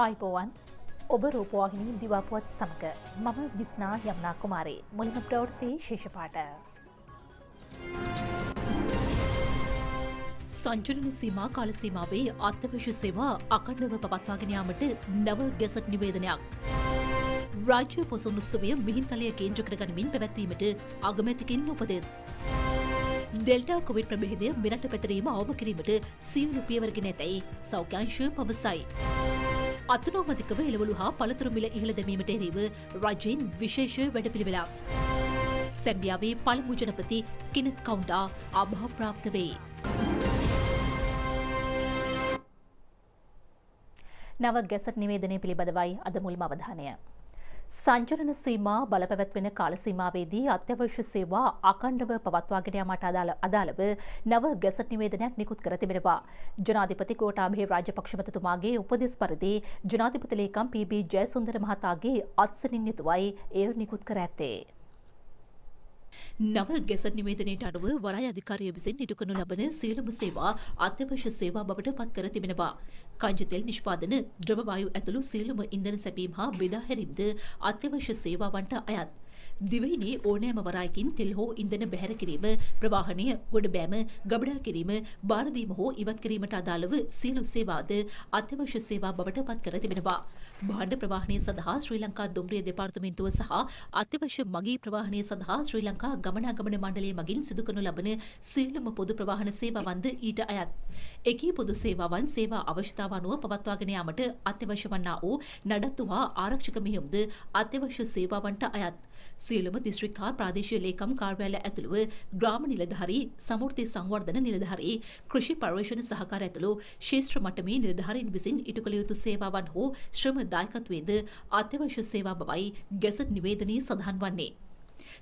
ආයිබෝවන් ඔබ රූපවාහිනී දිවාපුවත් සමඟ මම විස්නා යම්නා කුමාරේ මුලිම ප්‍රවෘත්තියේ ශේෂපාට. සංචරණ සීමා කාලසීමාවේ අත්‍යවශ්‍ය සේවා අකණ්ඩව පවත්වාගෙනයාමට නව ගැසට් නිවේදනයක්. රාජ්‍ය පොසොන් උත්සවය මිහින්තලය කේන්ද්‍ර කර ගනිමින් පැවැත්වීමට අගමැතිකින් උපදෙස්. ඩෙල්ටා කොවිඩ් ප්‍රභේදය මෙරට පැතරීම අවම කිරීමට සියලු පියවරගෙන ඇතැයි සෞඛ්‍යංශය පවසයි. අතනෝමතිකව එළවලු හා පළතුරු මිල ඉහළ දැමීමට එරෙහිව රජයෙන් විශේෂ වැඩපිළිවෙලක්. සැම්බියාවේ පළමු ජනපති කිනත් කවුන්ඩා අභාප්‍රාප්ත වෙයි. නව ගැසට් නිවේදනය පිළිබඳවයි අද මුල්ම අවධානය. සංචරණ සීමා බලපැවැත්වෙන කාලසීමාවේදී අත්‍යවශ්‍ය සේවා අකණ්ඩව පවත්වාගෙන යාමට අදාළ අදාළව නව ගැසට් නිවේදනයක් නිකුත් කර තිබෙනවා. ජනාධිපති ගෝඨාභය රාජපක්ෂමතුමාගේ උපදෙස් පරිදි ජනාධිපති ලේකම් පී.බී. ජයසුන්දර මහතාගේ අත්සනින් යුතුවයි එය නිකුත් කර ඇත්තේ. නව ගෙසට නිවේදනයට අනුව වරාය අධිකාරය විසින් ඉටුකනු ලබන සියලුම සේවා අත්‍යවශ්‍ය සේවා බවට පත් කර තිබෙනවා. කංජතෙල් නිෂ්පාදන ද්‍රවවායු ඇතුළු සියලුම ඉන්ධන සැපීම් හා බෙදාහැරීම්ද අත්‍යවශ්‍ය සේවාවන්ට අයත්. දිවයිනේ ඕනෑම වරායකින් තෙල් හෝ ඉන්ධන බැහැර කිරීම, ප්‍රවාහනය, ගොඩබෑම, ගබඩා කිරීම, භාරදීම හෝ ඉවත් කිරීමට අදාළව සියලු සේවාද අත්‍යවශ්‍ය සේවා බවට පත් කර තිබෙනවා. භාණ්ඩ ප්‍රවාහනය සඳහා ශ්‍රී ලංකා දුම්රිය දෙපාර්තමේන්තුව සහ අත්‍යවශ්‍ය මගී ප්‍රවාහනය සඳහා ශ්‍රී ලංකා ගමනාගමන මණ්ඩලය මගින් සිදු කරනු ලබන සියලුම පොදු ප්‍රවාහන සේවාවන්ද ඊට අයත්. එකී පොදු සේවාවන් සේවා අවශ්‍යතාව අනුව පවත්වාගෙන යාමට අත්‍යවශ්‍ය වන්නා වූ නඩත්තු හා ආරක්ෂක මෙහෙයුම්ද අත්‍යවශ්‍ය සේවාවන්ට අයත්. සියලුම දිස්ත්‍රික් හා ප්‍රාදේශීය ලේකම් කාර්යාලය ඇතුළුව ග්‍රාම නිලධාරී, සමෘද්ධි සංවර්ධන නිලධාරී, කෘෂි පර්යේෂණ සහකාර ඇතුළු ශේෂ්ත්‍ර මට්ටමේ නිලධාරීන් විසින් ඉටු කළ යුතු සේවාවන් හෝ ශ්‍රම දායකත්වයේද අත්‍යවශ්‍ය සේවා බවයි ගැසට් නිවේදනයේ සඳහන් වන්නේ.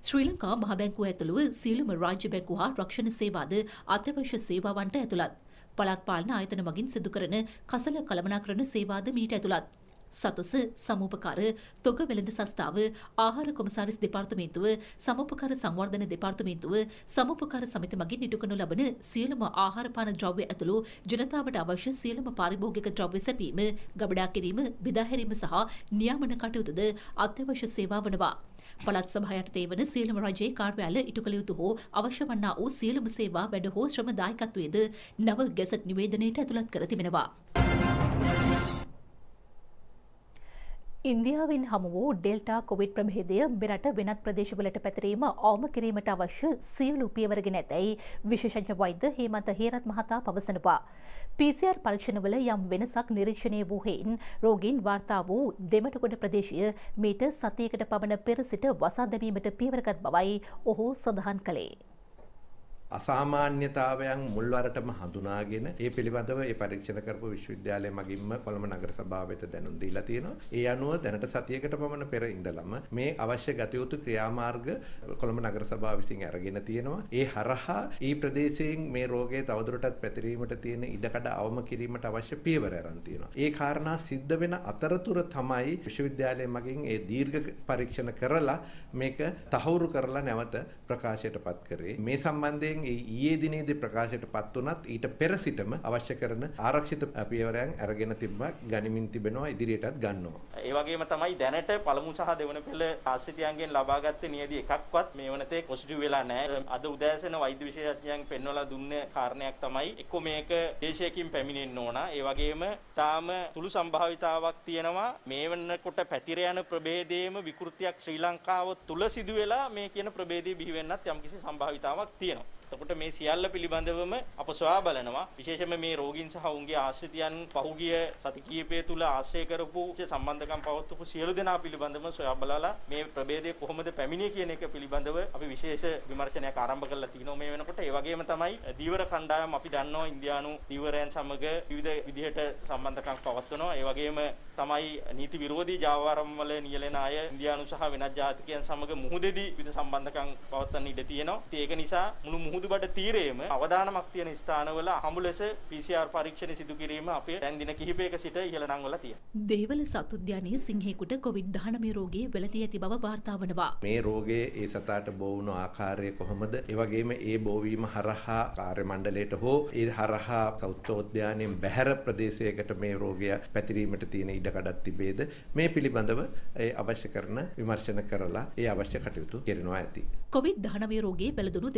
ශ්‍රී ලංකා මහ බැංකුව ඇතුළුව සියලුම රාජ්‍ය බැංකු හා රක්ෂණ සේවාද අත්‍යවශ්‍ය සේවාවන්ට ඇතුළත්. පළාත් පාලන ආයතන මගින් සිදු කරන කසල කළමනාකරන සේවාද මීට ඇතුළත්. සතුස සමූපකාර තොග වෙළඳ සංස්ථාව ආහාර කොමසාරිස් දෙපාර්තමේන්තුව සමුපකාර සංවර්ධන දෙපාර්තමේන්තුව සමුපකාර සමිති මගින් ඉටු කරනු ලබන සියලුම ආහාර පාන ද්‍රව්‍ය ඇතුළු ජනතාවට අවශ්‍ය සියලුම පාරිභෝගික ද්‍රව්‍ය සැපීම, ගබඩා කිරීම, බෙදා හැරීම සහ නියාමන කටයුතුද අත්‍යවශ්‍ය සේවා වනවා. පළත් සභා යටතේ වන සියලුම රජයේ කාර්යාල ඉටු කළ යුතු හෝ අවශ්‍ය වන්නා වූ සියලුම සේවා වැඩ හෝ ශ්‍රම දායකත්වයේද නව ගැසට් නිවේදනයට ඇතුළත් කර තිබෙනවා. ඉන්දියාවෙන් හමු වූ ඩෙල්ටා කොවිඩ් ප්‍රභේදය මෙරට වෙනත් ප්‍රදේශවලට පැතිරීම අවම කිරීමට අවශ්‍ය සියලු පියවරගෙන ඇතැයි විශේෂඥ වෛද්‍ය හේමන්ත හේරත් මහතා පවසනවා. PCR පරීක්ෂණවල යම් වෙනසක් නිරීක්ෂණය වූ හේයින් රෝගීන් වාර්තා වූ දෙමටගොඩ ප්‍රදේශය මීට සතියකට පමණ පෙර සිට වසා දැමීමට පියවරගත් බවයි ඔහු සඳහන් කළේ. අසාමාන්‍යතාවයන් මුල්වරටම හඳුනාගෙන ඒ පිළිබඳව ඒ පරීක්ෂණ කරපු විශ්වවිද්‍යාලය මගින්ම කොළඹ නගර සභාව වෙත දැනුම් දීලා තියෙනවා. ඒ අනුව දැනට සතියකට පමණ පෙර ඉඳලම මේ අවශ්‍ය ගත යුතු ක්‍රියාමාර්ග කොළඹ නගර සභාව විසින් අරගෙන තියෙනවා. ඒ හරහා ඒ ප්‍රදේශයෙන් මේ රෝගය තවදුරටත් පැතිරීමට තියෙන ඉඩකඩ අවම කිරීමට අවශ්‍ය පියවර අරන් තියෙනවා. ඒ කාරණා සිද්ධ වෙන අතරතුර තමයි විශ්වවිද්‍යාලය මගින් ඒ දීර්ඝ පරීක්ෂණ කරලා මේක තහවුරු කරලා නැවත ප්‍රකාශයටපත් කරේ. මේ සම්බන්ධයෙන් වශයෙන් ඊයේ දිනේදී ප්‍රකාශයටපත් වුණත් ඊට පෙර සිටම අවශ්‍ය කරන ආරක්ෂිත පියවරයන් අරගෙන තිබ්බ ගනිමින් තිබෙනවා ඉදිරියටත් ගන්නවා. ඒ වගේම තමයි දැනට පළමු සහ දෙවන පෙළ ආශ්‍රිතයන්ගෙන් ලබාගත්තේ නියදී එකක්වත් මේ වනතේ පොසිටිව් වෙලා නැහැ. අද උදෑසන වෛද්‍ය විශේෂඥයන් පෙන්වලා දුන්න කාරණයක් තමයි එක්ක මේක දේශයකින් පැමිණෙන්න ඕන. ඒ වගේම තාම සුළු සම්භාවිතාවක් තියෙනවා මේ වෙනකොට පැතිර යන ප්‍රභේදයේම විකෘතියක් ශ්‍රී ලංකාව තුල සිදු වෙලා මේ කියන ප්‍රභේදය බිහි වෙන්නත් යම්කිසි සම්භාවිතාවක් තියෙනවා. එතකොට මේ සියල්ල පිළිබඳවම අප සොයා බලනවා. විශේෂයෙන්ම මේ රෝගීන් සහ උන්ගේ ආශ්‍රිතයන් පහුගිය සති කිහිපය තුල ආශ්‍රය කරපු සම්බන්ධකම් පවත්වපු සියලු දෙනා පිළිබඳව සොයා බලලා මේ ප්‍රභේදය කොහොමද පැමිණියේ කියන එක පිළිබඳව අපි විශේෂ විමර්ශනයක් ආරම්භ කරලා තිනවා මේ වෙනකොට. ඒ වගේම තමයි දීවර කණ්ඩායම් අපි දන්නවා ඉන්දියානු දීවරයන් සමග විවිධ විදිහට සම්බන්ධකම් පවත්වනවා. ඒ වගේම තමයි නීති විරෝධී ජාවාරම් වල නියැලෙන අය ඉන්දියානු සහ වෙනත් ජාතිකයන් සමග මුහුදෙදී විවිධ සම්බන්ධකම් පවත්වන්න ඉඩ තියෙනවා. ඒක නිසා මුළු මුහුදුබඩ තීරයේම අවදානමක් තියෙන ස්ථානවල හමු ලෙස PCR පරීක්ෂණ සිදු කිරීම අපේ දැන් දින කිහිපයක සිට ඉහළ නංවලා තියෙනවා. දේවල සතුද්‍යානයේ සිංහෙකුට කොවිඩ් 19 රෝගී වෙලදී ඇති බව වාර්තා වනවා. මේ රෝගයේ ඒ සතාට බෝ වුණු ආකාරය කොහොමද? ඒ වගේම ඒ බෝවීම හරහා කාර්ය මණ්ඩලයට හෝ ඒ හරහා සෞත්‍රෝද්‍යානයෙන් බැහැර ප්‍රදේශයකට මේ රෝගය පැතිරීමට තියෙන ඉඩකඩක් තිබේද? මේ පිළිබඳව ඒ අවශ්‍ය කරන විමර්ශන කරලා ඒ අවශ්‍ය කටයුතු කරනවා ඇති. කොවිඩ් 19 රෝගයේ පෙළදුණු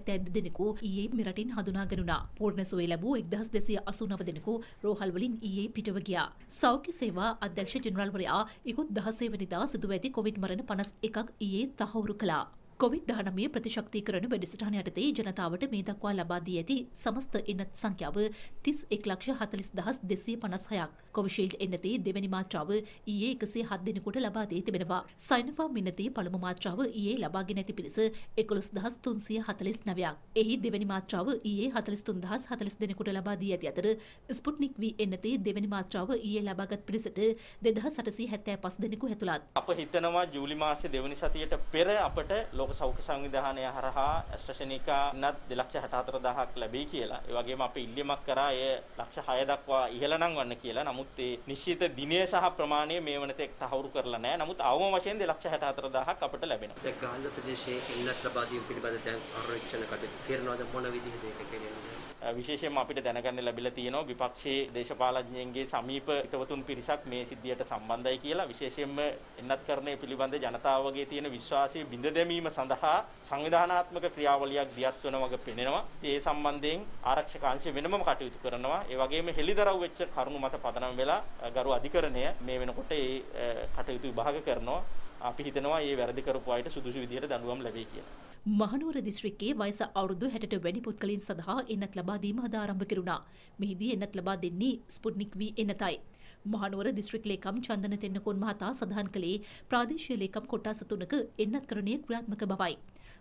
2372 දෙනෙකු ඊයේ මෙරටින් හඳුනාගනුණා. පූර්ණ සුවය ලැබූ 1289 දෙනෙකු රෝහල් වලින් ඊයේ පිටව ගියා. සෞඛ්‍ය සේවා අධ්‍යක්ෂ ජෙනරාල්වරයා ඉකුත් 16 වෙනිදා සිදුව ඇති කොවිඩ් මරණ 51ක් ඊයේ තහවුරු කළා. කොවිD දහනමය ප්‍රතිශක්තිකරන වැඩසටහන යටතේ ජනතාවට මේ දක්වා ලබා දී ඇති සමස්ත එන්නත් සංඛ්‍යාව තිස් එක් ලක්ෂ හතලිස් දහස් දෙසේ පනස්හයක් කොවිශීල්ඩ් එන්නතේ දෙවැනි මාත්‍රාව ඊයේ එකසේ හත් දෙනෙකුට ලබා දී තිබෙනවා. සයිනෆා මින්නතේ පළමු මාත්‍රාව ඊයේ ලබාගෙන ඇති පිරිස එකොළොස් දහස් තුන්සිය හතලිස් නවයක්. එහි දෙවැනි මාත්‍රාව ඊයේ හතලිස් තුන් දහස් හතලිස් දෙනෙකුට ලබා දී ඇති අතර ස්පුට්නික් වී එන්නතේ දෙවැනි මාත්‍රාව ඊයේ ලබාගත් පිරිසට දෙදහස් අටසී හැත්තෑ පස් දෙනෙකු හැතුළත්. අප හිතනවා ජූලි මාසේ දෙවනි සතියට පෙර අපට ලෝක සෞඛ්‍ය සංවිධානය හරහා ඇස්ට්‍රසෙනිකා නත් 264000ක් ලැබෙයි කියලා. ඒ වගේම අපි ඉල්ලීමක් කරා එය ලක්ෂ 6 දක්වා ඉහළ නංවන්න කියලා. නමුත් ඒ නිශ්චිත දිනය සහ ප්‍රමාණය මේ වනතෙක් තහවුරු කරලා නැහැ. නමුත් අවම වශයෙන් 264000ක් අපට ලැබෙනවා. දැන් ගාල්ල ප්‍රදේශයේ එන්නත් ලබා දීම පිළිබඳ දැන් ආරක්ෂණ කටයුතු කරනවාද මොන විදිහද ඒක කියන්නේ? විශේෂයෙන්ම අපිට දැනගන්න ලැබිලා තියෙනවා විපක්ෂයේ දේශපාලඥයන්ගේ සමීප හිතවතුන් පිරිසක් මේ සිද්ධියට සම්බන්ධයි කියලා විශේෂයෙන්ම එන්නත් කරන්නේ පිළිබඳ ජනතාවගේ තියෙන විශ්වාසය බිඳ දැමීම සඳහා සංවිධානාත්මක ක්‍රියාවලියක් දියත් වෙන වගේ පෙනෙනවා. ඒ සම්බන්ධයෙන් ආරක්ෂක අංශය වෙනමම කටයුතු කරනවා. ඒ වගේම හෙළිදරව් වෙච්ච කරුණු මත පදනම් වෙලා ගරු අධිකරණය මේ වෙනකොට ඒ කටයුතු විභාග කරනවා. අපි හිතනවා මේ වැරදි කරපු අයට සුදුසු විදිහට දඬුවම් ලැබෙයි කියලා. මහනුවර දිස්ත්‍රික්කයේ වයස අවුරුදු 60ට වැඩි පුද්ගලයන් සඳහා එන්නත් ලබා දීම අද ආරම්භ කෙරුණා. මෙහිදී එන්නත් ලබා දෙන්නේ ස්පුට්නික් V එන්නතයි. මහනුවර දිස්ත්‍රික් ලේකම් චන්දන තෙන්නකෝන් මහතා සඳහන් කළේ ප්‍රාදේශීය ලේකම් කොටස් තුනක එන්නත් කරණය ක්‍රියාත්මක බවයි.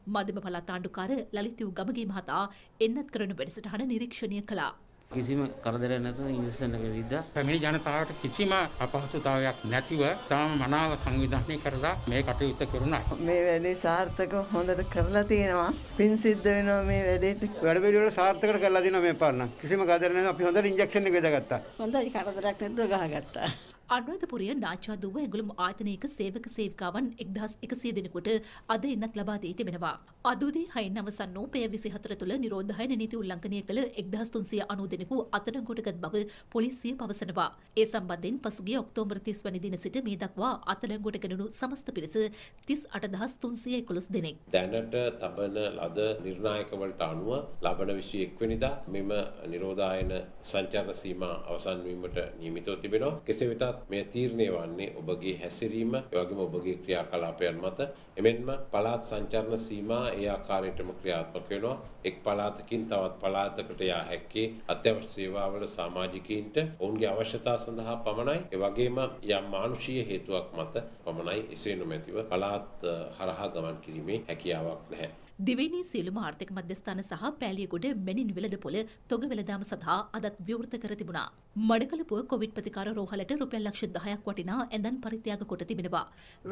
මධ්‍යම පළාත් ආණ්ඩුකාර ලලිත් ගමගේ මහතා එන්නත් කරන වැඩසටහන නිරීක්ෂණය කළා. කිසිම කරදරයක් නැතුව ඉන්ජෙක්ෂන් එක දීලා පැමිණි ජනතාවට කිසිම අපහසුතාවයක් නැතිව තාම මනාව සංවිධානය කරලා මේ කටයුත්ත කරුණා. මේ වැඩේ සාර්ථක හොඳට කරලා තියෙනවා. පින් සිද්ධ වෙනවා මේ වැඩේට. වැඩ පිළිවෙල සාර්ථකව කරලා දිනවා මේ පාරණ. කිසිම කරදරයක් නැතුව අපි හොඳට ඉන්ජෙක්ෂන් එක බෙදාගත්තා. හොඳයි කරදරයක් නැතුව ගහගත්තා. අනුරාධපුරය නාචාදුව ඇගුළුම් ආයතනයක සේවක සේවිකාවන් එක්දහස් එකසිය දෙනෙකුට අද එන්නත් ලබා දී තිබෙනවා. අදූදී හයින් අවසන් වූ පෙය විසි හතර තුළ නිරෝධහයන නීති උල්ලංඝනය කළ එක්දහස් තුන්සිය අනු දෙනෙකු අතනගොටගත් බව පොලිසිය පවසනවා. ඒ සම්බන්ධයෙන් පසුගිය ඔක්තෝබර් තිස් වැනි දින සිට මේ දක්වා අතනගොට ගෙනනු සමස්ත පිරිස තිස් අටදහස් තුන්සිය එකොළොස් දෙනෙක්. දැනට තබන ලද නිර්ණායකවලට අනුව ලබන විසි එක්වනිදා මෙම නිරෝධායන සංචරණ සීමා අවසන් වීමට නියමිතව තිබෙනවා. කෙසේ වෙතත් මේ තීරණය වන්නේ ඔබගේ හැසිරීම එවැගේම ඔබගේ ක්‍රියාකලාපයන් මත. එමෙන්ම පළාත් සංචරණ සීමා ඒ ආකාරයටම ක්‍රියාත්මක වෙනවා. එක් පළාතකින් තවත් පළාතකට යා හැක්කේ අත්‍යවශ්‍ය සේවාවල සමාජිකයින්ට ඔවුන්ගේ අවශ්‍යතා සඳහා පමණයි. ඒ වගේම යම් මානුෂීය හේතුවක් මත පමණයි එසේ නොමැතිව පළාත් හරහා ගමන් කිරීමේ හැකියාවක් නැහැ. දිවයිනේ සියලුම ආර්ථික මධ්‍යස්ථාන සහ පෑලියගොඩ මෙනින් වෙළඳපොළ තොග වෙළඳාම සඳහා අදත් විවෘත කර තිබුණා. මඩකලපුව කොවිඩ් ප්‍රතිකාර රෝහලට රුපියල් ලක්ෂ 10ක් වටිනා ඇඳන් පරිත්‍යාග කොට තිබෙනවා.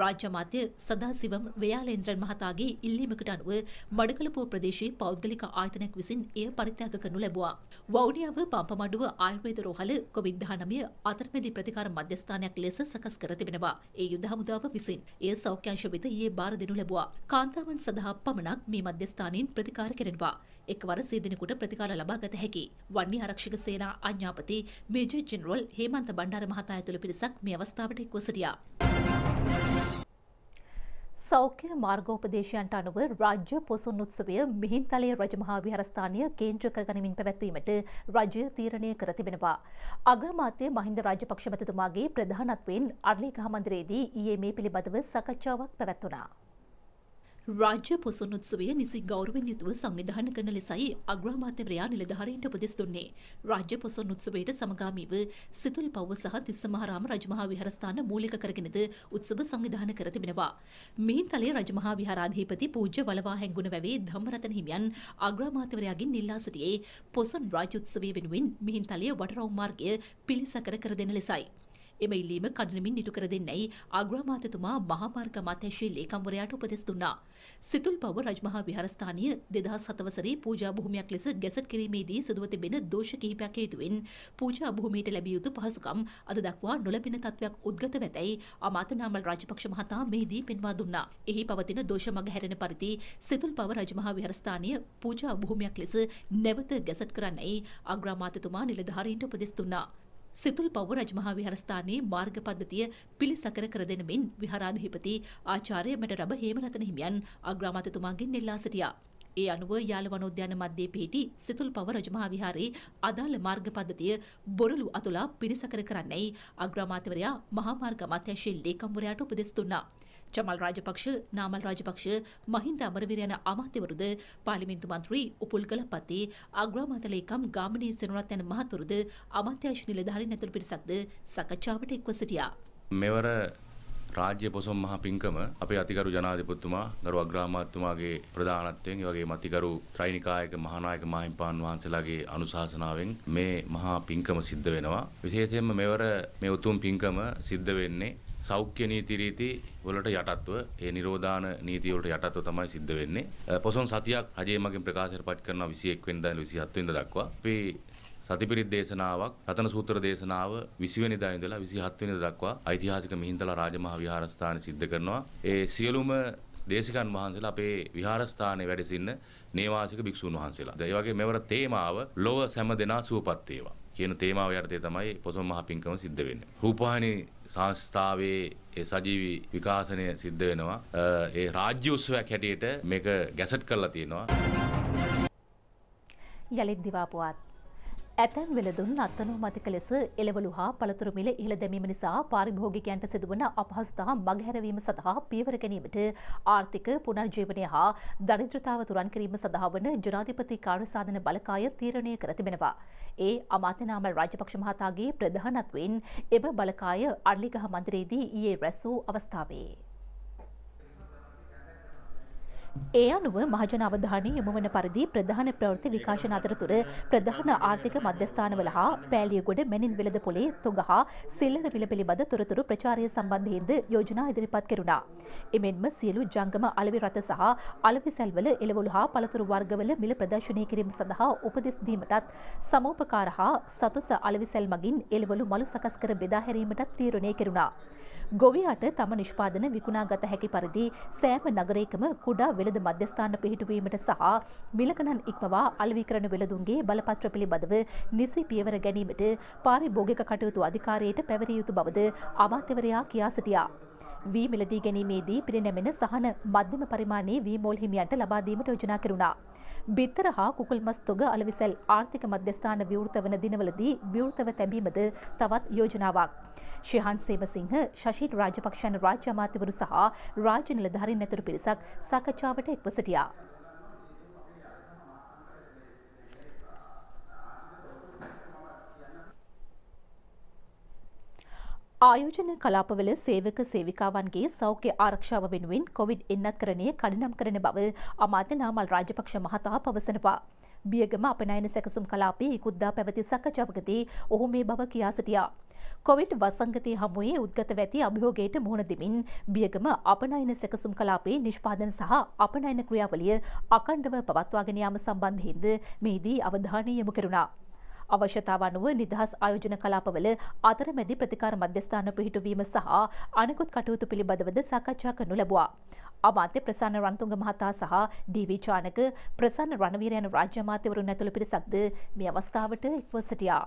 රාජ්‍ය අමාත්‍ය සදාසිවම් ව්‍යාලේන්ද්‍රන් මහතාගේ ඉල්ලීමකට අනුව මඩකලපුව ප්‍රදේශයේ පෞද්ගලික ආයතනයක් විසින් එය පරිත්‍යාග කරනු ලැබුවා. වවුනියාව පම්පමඩුව ආයුර්වේද රෝහල කොවිඩ් 19 අතරමැදි ප්‍රතිකාර මධ්‍යස්ථානයක් ලෙස සකස් කර තිබෙනවා. ඒ යුද හමුදාව විසින් එය සෞඛ්‍ය අංශ වෙත ඊයේ බාර දෙනු ලැබුවා. කාන්තාවන් සඳහා පමණක් මේ මධ්‍යස්ථානයෙන් ප්‍රතිකාර කෙරෙනවා. එක්වර සීදෙනෙකුට ප්‍රතිකාර ලබා ගත හැකි. වන්නේ ආරක්ෂක සේනා ආඥාපති මේජර් ජෙනරල් හේමන්ත බණ්ඩාර මහතා ඇතුළු පිරිසක් මේ අවස්ථාවට එක්ව සිටියා. සෞඛ්‍ය මාර්ගෝපදේශයන්ට අනුව රාජ්‍ය පොසොන් උත්සවය මිහින්තලේ රජමහා විහාරස්ථානය කේන්ද්‍ර කරගනිමින් පැවැත්වීමට රජය තීරණය කර තිබෙනවා. අග්‍රාමාත්‍ය මහින්ද රාජපක්ෂ මැතිතුමාගේ ප්‍රධානත්වයෙන් අර්ලිගහ මන්දිරයේදී ඊයේ මේ පිළිබඳව සාකච්ඡාවක් පැවැත්වුණා. රාජ්‍ය පොසොන් උත්සවය නිසි ගෞරවෙන් යුතුව සංවිධානය කරන ලෙසයි අග්‍රාමාත්‍යවරයා නිලධාරීන්ට උපදෙස් දුන්නේ. රාජ්‍ය පොසොන් උත්සවයට සමගාමීව සිතුල් පව්ව සහ තිස්සමහාරාම රජමහා විහාරස්ථාන මූලික කරගෙනද උත්සව සංවිධානය කර තිබෙනවා. මිහින්තලේ රජමහා විහාරාධිපති පූජ්‍ය වලවා හැංගුණ වැවේ ධම්මරතන හිමියන් අග්‍රාමාත්‍යවරයාගෙන් ඉල්ලා සිටියේ පොසොන් රාජ්‍ය උත්සවය වෙනුවෙන් මිහින්තලේ වටරවුම් මාර්ගය පිළිසකර කර දෙන ලෙසයි. එම ඉල්ලීම කඩනමින් ඉටු කර දෙන්නයි අග්‍රාමාත්‍යතුමා මහාමාර්ග අමාත්‍යංශයේ ලේකම්වරයාට උපදෙස් දුන්නා. සිතුල් පව රජමහා විහාරස්ථානීය 2007 වසරේ පූජා භූමියක් ලෙස ගැසට් කිරීමේදී සිදුව තිබෙන දෝෂ කිහිපයක් හේතුවෙන් පූජා භූමියට ලැබිය යුතු පහසුකම් අද දක්වා නොලැබෙන තත්ත්වයක් උද්ගත වෙතැයි අමාත්‍ය නාමල් රාජපක්ෂ මහතා මෙහිදී පෙන්වා දුන්නා. එහි පවතින දෝෂ මග හැරෙන පරිදි සිතුල් පව රජමහා විහාරස්ථානීය පූජා භූමියක් ලෙස නැවත ගැසට් කරන්නයි අග්‍රාමාත්‍යතුමා නිලධාරීන්ට උපදෙස් දුන්නා. සිතුල් පව් රජමහා විහාරස්ථානයේ මාර්ග පද්ධතිය පිළිසකර කර දෙනමින් විහාරාධිපති ආචාර්ය මැටරබ හේමරතන හිමියන් අග්‍රාමාත්‍යතුමාගෙන් ඉල්ලා සිටියා. ඒ අනුව යාල වනෝද්‍යාන මධ්‍යයේ පිහිටි සිතුල් පව රජමහා විහාරයේ අදාළ මාර්ග පද්ධතිය බොරළු අතුලා පිළිසකර කරන්නයි අග්‍රාමාත්‍යවරයා මහා මාර්ග අමාත්‍යාංශයේ ලේකම්වරයාට උපදෙස් දුන්නා. චමල් රාජපක්ෂ නාමල් රාජපක්ෂ මහින්ද අමරවීර යන අමාත්‍යවරුද පාර්ලිමේන්තු මන්ත්‍රී උපුල් කලපති අග්‍රාමාත්‍ය ලේකම් ගාමිණී සෙනරත් යන මහත්වරුද අමාත්‍යාංශ නිලධාරීන් ඇතුළු පිරිසක්ද සකච්ඡාවට එක්ව සිටියා. මෙවර රාජ්‍ය පොසොන් මහ පින්කම අපේ අතිගරු ජනාධිපතිතුමා ගරු අග්‍රාමාත්‍යතුමාගේ ප්‍රධානත්වයෙන් ඒ වගේම අතිගරු ත්‍රිනිකායක මහානායක මාහිම්පාන් වහන්සේලාගේ අනුශාසනාවෙන් මේ මහා පින්කම සිද්ධ වෙනවා. විශේෂයෙන්ම මෙවර මේ උතුම් පින්කම සිද්ධ වෙන්නේ සෞඛ්‍ය නීති රීති වලට යටත්ව ඒ නිරෝධාන නීති වලට යටත්ව තමයි සිද්ධ වෙන්නේ. පොසොන් සතියක් රජයේ මගින් ප්‍රකාශයට පත් කරනවා 21 වෙනිදා ඉඳලා 27 වෙනිදා දක්වා. අපි සතිපිරිත් දේශනාවක් රතන සූත්‍ර දේශනාව 20 වෙනිදා ඉඳලා 27 වෙනිදා දක්වා ඓතිහාසික මිහින්තලා රාජමහා විහාරස්ථානයේ සිද්ධ කරනවා. ඒ සියලුම දේශකයන් වහන්සේලා අපේ විහාරස්ථානයේ වැඩ සිටින නේවාසික භික්ෂුන් වහන්සේලා. ඒ වගේ මෙවර තේමාව ලොව සෑම දෙනා සුවපත් වේවා. කියන තේමාව යටතේ තමයි පොසොන් මහ පිංකම සිද්ධ වෙන්නේ. රූපවාහිනී සංස්ථාවේ ඒ සජීවී විකාශනය සිද්ධ වෙනවා. ඒ රාජ්‍ය උත්සවයක් හැටියට මේක ගැසට් කරලා තියෙනවා. යළිත් දිවාපුවත් ඇතැම් වෙළඳුන් අත්අනුමතික ලෙස එළවලු හා පළතුරු මිල ඉහළ දැමීම නිසා පාරිභෝගිකයන්ට සිදුවන අපහසුතා මගහැරවීම සඳහා පියවර ගැනීමට ආර්ථික පුනර්ජීවනය හා දරිද්‍රතාව තුරන් කිරීම සඳහා වන ජනාධිපති කාර්යසාධන බලකාය තීරණය කර තිබෙනවා. ඒ අමාත්‍ය නාමල් රාජපක්ෂ මහතාගේ ප්‍රධානත්වයෙන් එම බලකාය අර්ලිගහ මන්දිරයේදී ඊයේ රැස් වූ අවස්ථාවේ. ඒ අනුව මහජන අවධානය යොමු වන පරිදි ප්‍රධාන ප්‍රවෘත්ති විකාශන අතරතුර ප්‍රධාන ආර්ථික මධ්‍යස්ථානවල හා පෑලියගොඩ මැනින් වෙළඳ පොලේ තොග හා සිල්ලර මිල පිළිබඳ තොරතුරු ප්‍රචාරය සම්බන්ධයෙන්ද යෝජනා ඉදිරිපත් කෙරුණා. එමෙන්ම සියලු ජංගම අලෙවි රථ සහ අලෙවි සැල්වල එළවලු හා පළතුරු වර්ගවල මිල ප්‍රදර්ශනය කිරීම සඳහා උපදෙස් දීමටත් සමෝපකාර හා සතුස අලෙවි සැල් මගින් එළවලු මලු සකස් කර බෙදා හැරීමටත් තීරණය කෙරුණා. ගොවියාට තම නිෂ්පාදන විකුණාගත හැකි පරිදි සෑම නගරයකම කුඩා වෙළඳ මධ්‍යස්ථාන පිහිටුවීමට සහ මිලකණන් ඉක්මවා අලෙවිකරණ වෙළඳුන්ගේ බලපත්‍ර පිළිබඳව නිසි පියවර ගැනීමට පාරිභෝගික කටයුතු අධිකාරියට පැවරිය යුතු බවද අමාත්‍යවරයා කියා සිටියා. වී මිලදී ගැනීමේදී පිරිනැමෙන සහන මධ්‍යම පරිමාණයේ වී මෝල් හිමියන්ට ලබා දීමට යෝජනා කෙරුණා. බිත්තර හා කුකුල්මස් තොග අලවිසැල් ආර්ථික මධ්‍යස්ථාන විවෘත වන දිනවලදී විවෘතව තැබීමද තවත් යෝජනාවක්. ශිහන් සේවසිංහ ශශීට රාජපක්ෂයන් රාජ්‍ය අමාත්‍යවරු සහ රාජ්‍ය නිලධාරීන් ඇතුළු පිරිසක් සාකච්ඡාවට එක්ව සිටියා. ආයෝජන කලාපවල සේවක සේවිකාවන්ගේ සෞඛ්‍ය ආරක්ෂාව වෙනුවෙන් කොවිඩ් එන්නත්කරණය කඩනම් කරන බව අමාත්‍ය නාමල් රාජපක්ෂ මහතා පවසනවා. බියගම අපනයන සැකසුම් කලාපේ ඉකුද්දා පැවති සකච්ඡාවකදී ඔහු මේ බව කියා සිටියා. කොවිඩ් වසංගතය හමුවේ උද්ගත වැති අභියෝගයට මුහුණ දෙමින් බියගම අපනයන සැකසුම් කලාපේ නිෂ්පාදන සහ අපනයන ක්‍රියාවලිය අකණ්ඩව පවත්වාගෙන යාම සම්බන්ධයෙන්ද මෙහිදී අවධානය යොමු කරුණා. අවශ්‍යතාව අනුව නිදහස් ආයෝජන කලාපවල අතරමැදි ප්‍රතිකාර මධ්‍යස්ථාන පිහිටුවීම සහ අනෙකුත් කටයුතු පිළිබඳවද සාකච්ඡා කරනු ලැබුවා. අමාත්‍ය ප්‍රසන්න රන්තුංග මහතා සහ ඩීවී චානක ප්‍රසන්න රණවීර යන රාජ්‍ය අමාත්‍යවරුන් ඇතුළු පිරිසක්ද මේ අවස්ථාවට එක්ව සිටියා.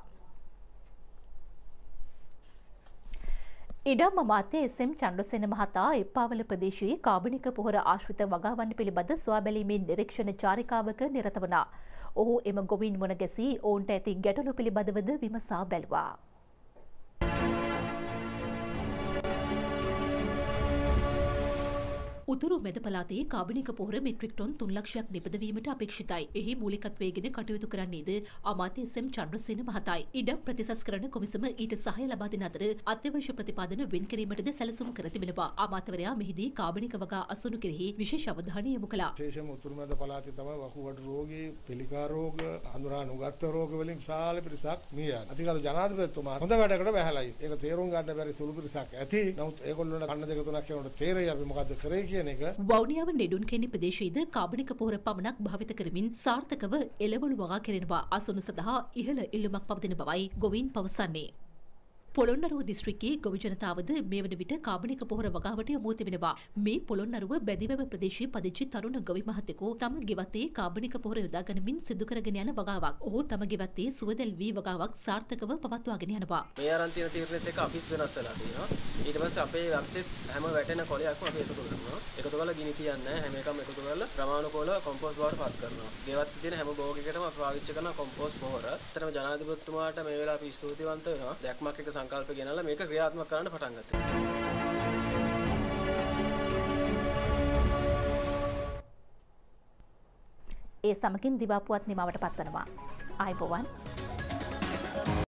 ඉඩම් අමාත්‍ය එස්.එම්. චන්ද්‍රසේන මහතා එප්පාවල ප්‍රදේශයේ කාබනික පොහොර ආශ්‍රිත වගාවන්න පිළිබඳ සොයා බැලීමේ නිරීක්ෂණ චාරිකාවක නිරත වුණා. ඔහු එම ගොවින් මුණ ගැසී ඔවුන්ට ඇති ගැටලු පිළිබඳවද විමසා බැලුවා. උතුරු මැද පළාතේ කාබනික පොහොර මෙට්‍රික් ටොන් තුන් ලක්ෂයක් නිපදවීමට අපේක්ෂිතයි. එහි මූලිකත්වයේගෙන කටයුතු කරන්නේද අමාත්‍ය එස්.එම්. චන්ද්‍රසේන මහතායි. ඉඩම් ප්‍රතිසස් කරන කොමිසම ඊට සහාය ලබා දෙන අතර අත්‍යවශ්‍ය ප්‍රතිපාදන වෙන් කිරීමටද සැලසුම් කර තිබෙනවා. අමාත්‍යවරයා මෙහිදී කාබනික වගා අසුණු කෙරෙහි විශේෂ අවධානය යොමු කළා. විශේෂම උතුරු මැද පළාතේ තමයි වකුගඩු රෝගී, පිළිකා රෝග, හඳුනා නුගත්ත රෝග වලින් විශාල පිරිසක් මිය යනවා. අතිගරු ජනාධිපතිතුමා හොඳ වැඩකට බහැලයි. ඒක තේරුම් ගන්න බැරි සුළු පිරිසක් ඇති. නමුත් ඒගොල්ලන්ට කන්න දෙක තුනක් යනකොට තේරෙයි අපි මොකද්ද කරේ කියන එක. වවුනියාව නෙඩුන් කෙනි ප්‍රදේශයේද කාබනික පොහොර පමණක් භාවිත කරමින් සාර්ථකව එළවලු වගා කෙරෙනවා. අසුණු සඳහා ඉහළ ඉල්ලුමක් පවතින බවයි ගොවින් පවසන්නේ. පොළොන්නරුව දිස්ත්‍රික්කයේ ගොවි ජනතාවද මේ වන විට කාබනික පොහොර වගාවට යොමු තිබෙනවා. මේ පොළොන්නරුව බැදිවැව ප්‍රදේශයේ පදිංචි තරුණ ගොවි මහතෙකු තම ගෙවත්තේ කාබනික පොහොර යොදා ගනිමින් සිදු කරගෙන යන වගාවක්. ඔහු තම ගෙවත්තේ සුවදැල් වී වගාවක් සාර්ථකව පවත්වාගෙන යනවා. මේ අරන් තියෙන තීරණෙත් එක්ක අපිත් වෙනස් වෙලා තියෙනවා. ඊට පස්සේ අපේ වත්තේ හැම වැටෙන කොලයක්ම අපි එකතු කරනවා. එකතු කරලා ගිනි තියන්නේ හැම එකම එකතු කරලා ප්‍රමාණිකවල කොම්පෝස්ට් බවට පත් කරනවා. ගෙවත්තේ තියෙන හැම භෝගයකටම අපි පාවිච්චි කරන කොම්පෝස්ට් පොහොර. ඇත්තටම ජනාධිපතිතුමාට මේ වෙලාව අපි ස්තුතිවන්ත වෙනවා. දැක්මක් එක සංකල්ප ගෙනල්ලා මේක ක්‍රියාත්මක කරන්න පටන් ගත්තා. ඒ සමගින් දිවාපුවත් නිමවට පත්වනවා. ආයිබෝවන්